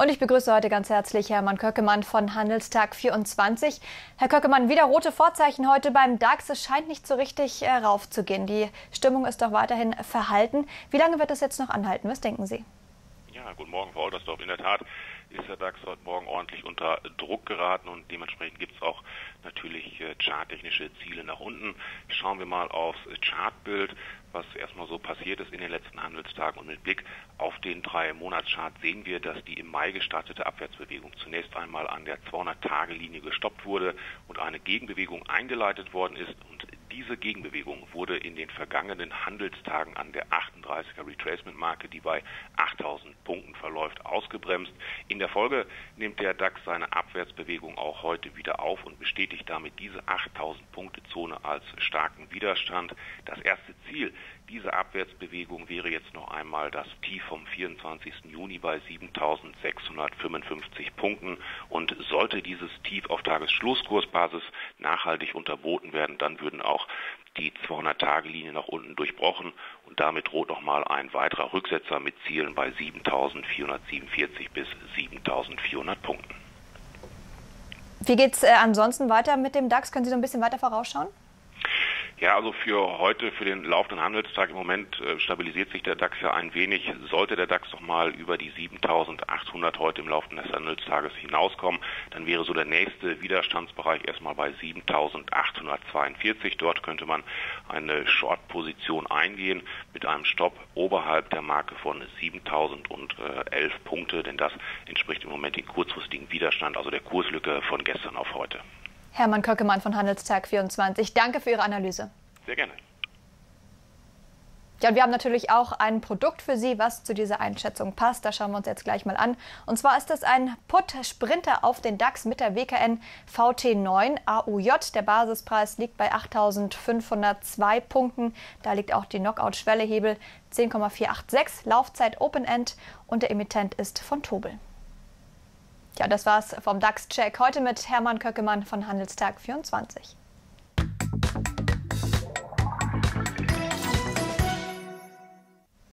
Und ich begrüße heute ganz herzlich Hermann Köckemann von Handelstag 24. Herr Köckemann, wieder rote Vorzeichen heute beim DAX. Es scheint nicht so richtig äh, raufzugehen. Die Stimmung ist doch weiterhin verhalten. Wie lange wird das jetzt noch anhalten? Was denken Sie? Ja, guten Morgen, Frau Oldersdorf. In der Tat ist der DAX heute Morgen ordentlich unter Druck geraten und dementsprechend gibt es auch natürlich äh, charttechnische Ziele nach unten. Schauen wir mal aufs Chartbild, was erstmal so passiert ist in den letzten Handelstagen und mit Blick auf den drei Monatschart sehen wir, dass die im Mai gestartete Abwärtsbewegung zunächst einmal an der 200-Tage-Linie gestoppt wurde und eine Gegenbewegung eingeleitet worden ist und diese Gegenbewegung wurde in den vergangenen Handelstagen an der 38er Retracement-Marke, die bei 8000 Punkten verläuft, ausgebremst. In der Folge nimmt der DAX seine Abwärtsbewegung auch heute wieder auf und bestätigt damit diese 8000 Punkte Zone als starken Widerstand. Das erste Ziel dieser Abwärtsbewegung wäre jetzt noch einmal das Tief vom 24. Juni bei 7655 Punkten und sollte dieses Tief auf Tagesschlusskursbasis nachhaltig unterboten werden, dann würden auch die 200-Tage-Linie nach unten durchbrochen und damit droht nochmal ein weiterer Rücksetzer mit Zielen bei 7447 bis 7400 Punkten. Wie geht es äh, ansonsten weiter mit dem DAX? Können Sie so ein bisschen weiter vorausschauen? Ja, also für heute, für den laufenden Handelstag im Moment äh, stabilisiert sich der DAX ja ein wenig. Sollte der DAX noch mal über die 7800 heute im Laufe des Handelstages hinauskommen, dann wäre so der nächste Widerstandsbereich erstmal bei 7842. Dort könnte man eine Short-Position eingehen mit einem Stopp oberhalb der Marke von 7011 Punkte, denn das entspricht im Moment dem kurzfristigen Widerstand, also der Kurslücke von gestern auf heute. Hermann Köckemann von Handelstag 24. Danke für Ihre Analyse. Sehr gerne. Ja, und wir haben natürlich auch ein Produkt für Sie, was zu dieser Einschätzung passt. Da schauen wir uns jetzt gleich mal an. Und zwar ist es ein Put-Sprinter auf den DAX mit der WKN VT9 AUJ. Der Basispreis liegt bei 8.502 Punkten. Da liegt auch die Knockout-Schwellehebel 10,486, Laufzeit Open End und der Emittent ist von Tobel. Ja, das war's vom DAX-Check heute mit Hermann Köckemann von Handelstag 24.